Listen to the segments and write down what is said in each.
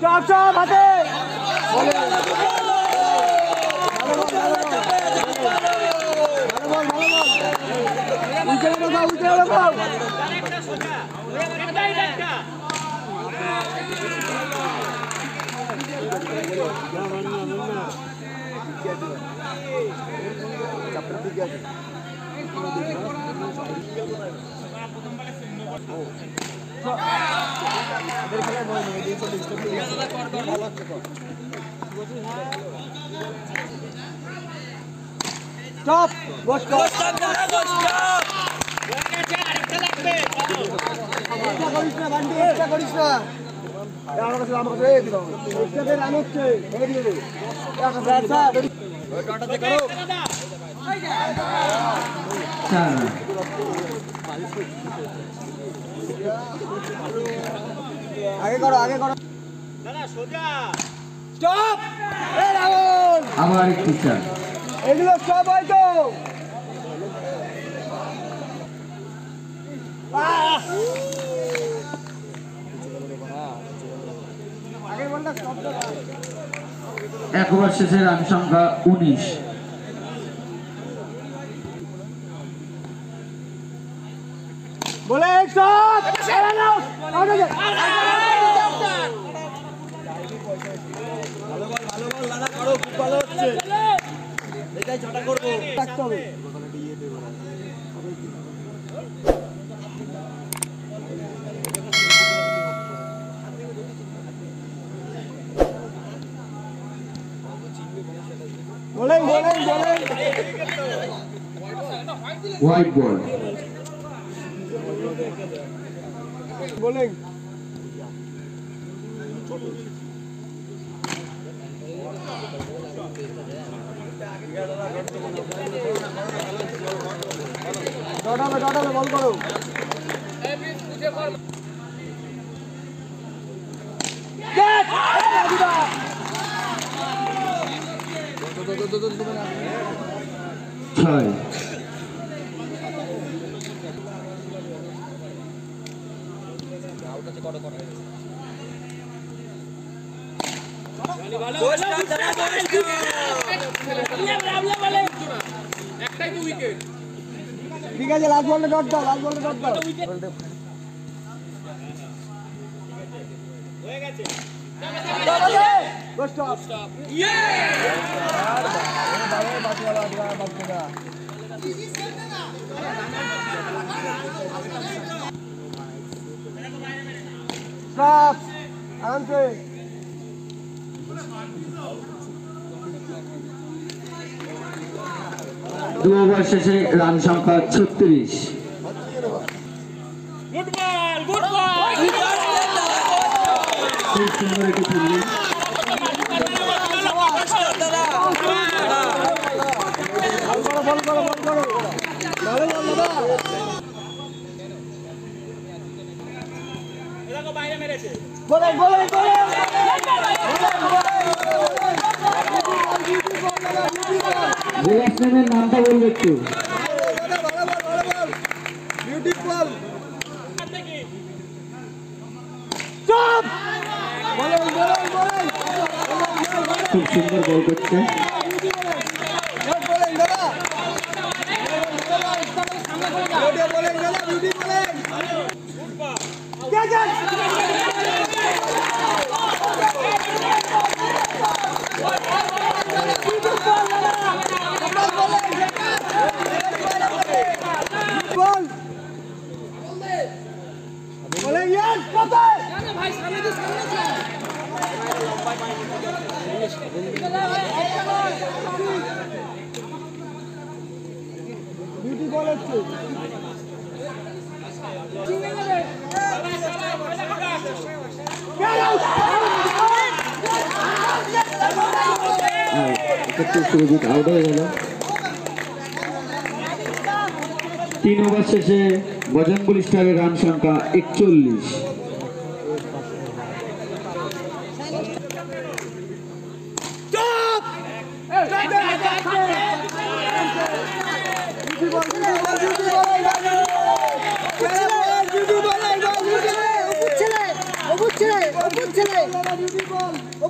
সব সব হাতে উল্টে গেলো উল্টে গেলো স্টপ বস কর চেষ্টা করিস না না করে করো আগে করো আগে করো স্টপ এ রাহুল আবার একটি চার এগুলো সব হয়তো আগে বলটা স্টপ এক ওভার শেষে রান সংখ্যা উনিশ বলে স্টপ রাখতে বলেন বলেন বলেন হোয়াইট বল বলেন ডট হবে ডট হবে বল করো ছয় ঠিক আছে লাস্ট বলটা ডট দাও লাস্ট বলটা ডট দাও। Go stop. Stop. আরামসে দু ওভার শেষে রান সংখ্যা ছত্রিশ। খুব সুন্দর একটি ফিল্ডিং বল করো বল করো বল করো ভালো বল দাদা বলে বলে বলে ব্যাটসম্যানের নামটা বলবে একটু। বিউটিফুল খুব সুন্দর বল করছে। বলেন দাদা বিউটি বলেন ক্যাচ বল বলেন ইয়াস কোথায় বিউটি বল হচ্ছে একটু সুরজিৎ আউট হয়ে গেল তিন ওভার শেষে বজরঙ্গল স্টারের রান সংখ্যা একচল্লিশ।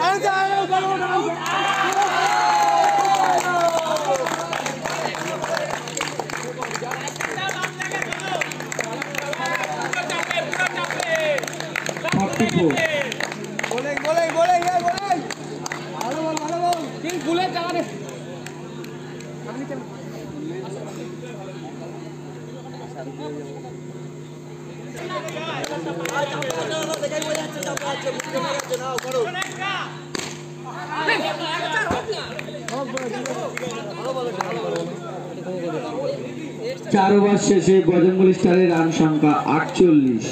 Let's go! চার ওভার শেষে বজরঙ্গল স্টারের রান সংখ্যা আটচল্লিশ।